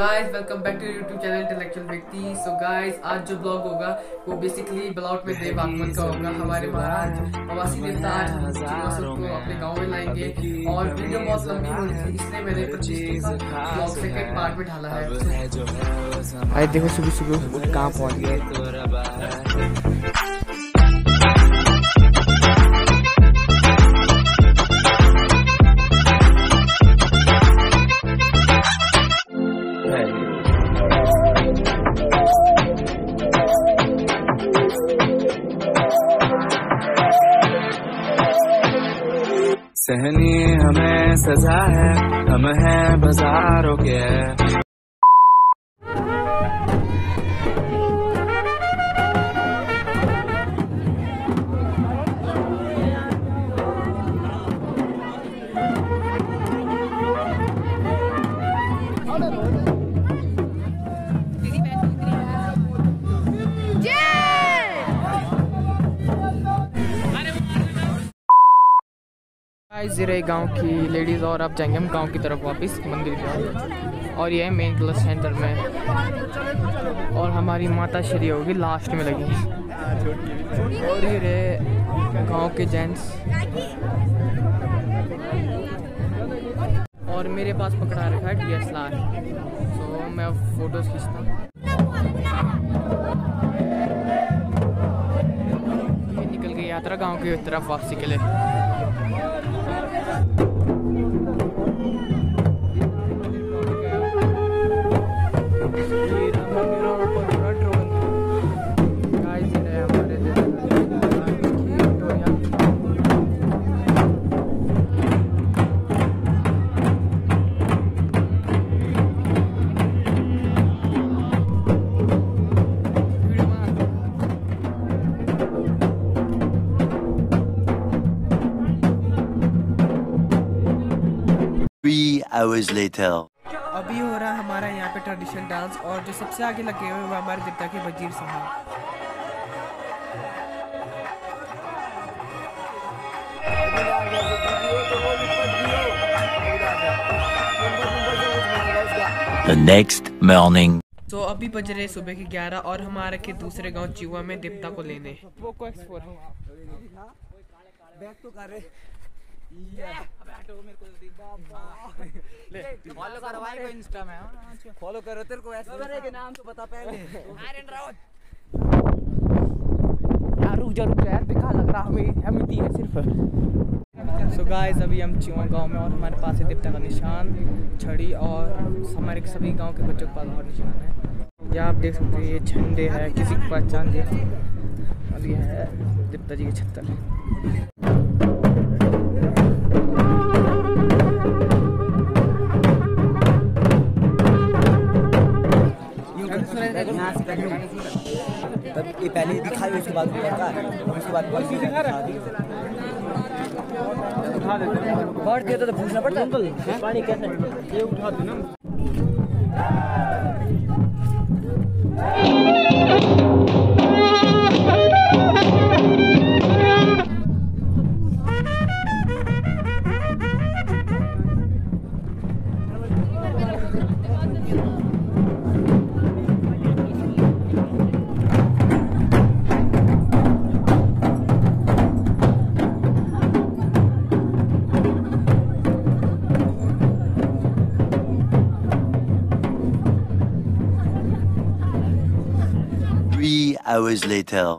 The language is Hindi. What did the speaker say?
Guys welcome back to YouTube channel intellectual व्यक्ति सो गाइस आज जो ब्लॉग होगा वो बेसिकली ब्लॉग में देव आगमन का होगा हमारे महाराज प्रवासी देवता आज को अपने गाँव में लाएँगे। और वीडियो बहुत लंबी हो रही थी इसलिए मैंने ब्लॉग सेकंड पार्ट में डाला है। अरे देखो सुबह सुबह कहाँ पहुँच गए? सहनी हमें सजा है हम है बाजारों के। ज़िरे गाँव की लेडीज़ और अब जाएँगे हम गाँव की तरफ़ वापस मंदिर की और ये है मेन क्लस सेंटर में। और हमारी माता श्री होगी लास्ट में लगी। और ये रहे गाँव के जेंट्स और मेरे पास पकड़ा रखा है डी एस आर तो मैं फ़ोटोज़ खींचता हूँ। निकल गई यात्रा गाँव की तरफ़ वापसी के लिए। Thank you. Three hours later. अभी हो रहा है हमारा यहाँ पे ट्रेडिशनल डांस और जो सबसे आगे लगे हुए वो हमारे देवता के वज़ीर साहब The next morning. तो अभी बज रहे सुबह के 11 और हमारे के दूसरे गाँव चिवा में देवता को लेने बैग तो कर रहे फॉलो करो भाई को इंस्टा में फॉलो करो तेरे को ऐसे के नाम तो बता पहले। यार रुक जा रुक जा यार बेकार लग रहा हमें हमें दी है सिर्फ़। सो गाइस अभी हम चिवा गाँव में और हमारे पास है देवता का निशान छड़ी और हमारे सभी गाँव के बच्चों के पास और निशान है। या आप देख सकते हैं ये झंडे है किसी को पहचान दिया अब ये है देवता जी के छत्तर पहली पहले दिखाई उसके बाद उसके बाद बढ़ दिया तो पूछना पड़ता पानी कैसे ये उठा देना। Hours later.